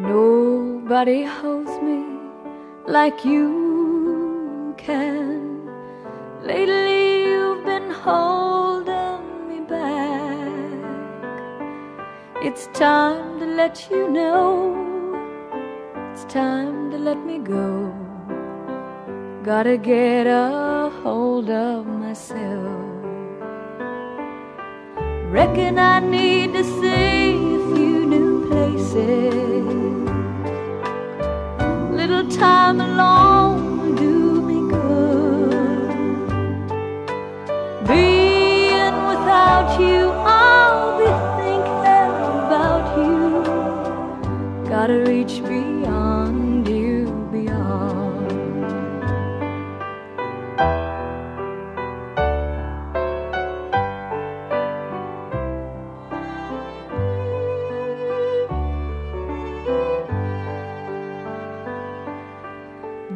nobody holds me like you can. Lately, you've been holding me back. It's time to let you know, it's time to let me go. Gotta get a hold of myself. Reckon I need time alone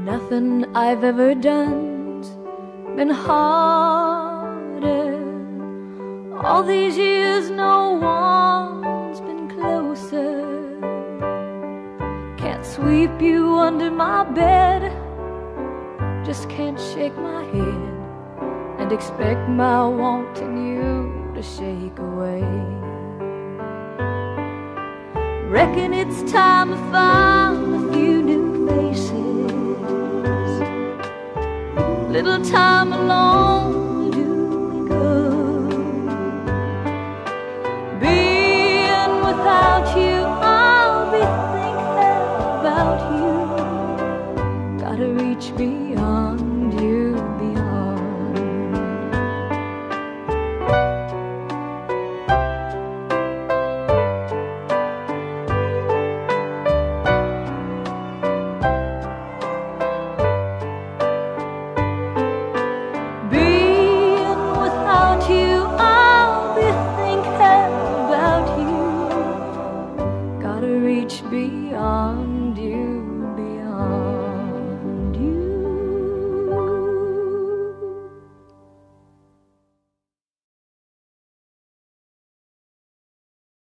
Nothing I've ever done's been harder. All these years, no one's been closer. Can't sweep you under my bed, just can't shake my head and expect my wanting you to shake away. Reckon it's time to find a few new little time alone do we go. Being without you, I'll be thinking about you. Gotta reach beyond you. reach beyond you.